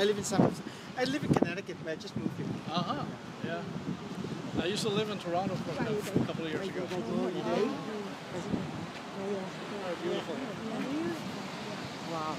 I live in San Francisco. I live in Connecticut, but I just moved here. Uh huh. Yeah. I used to live in Toronto for a couple, couple of years ago. Oh, you did? Oh, beautiful. Wow.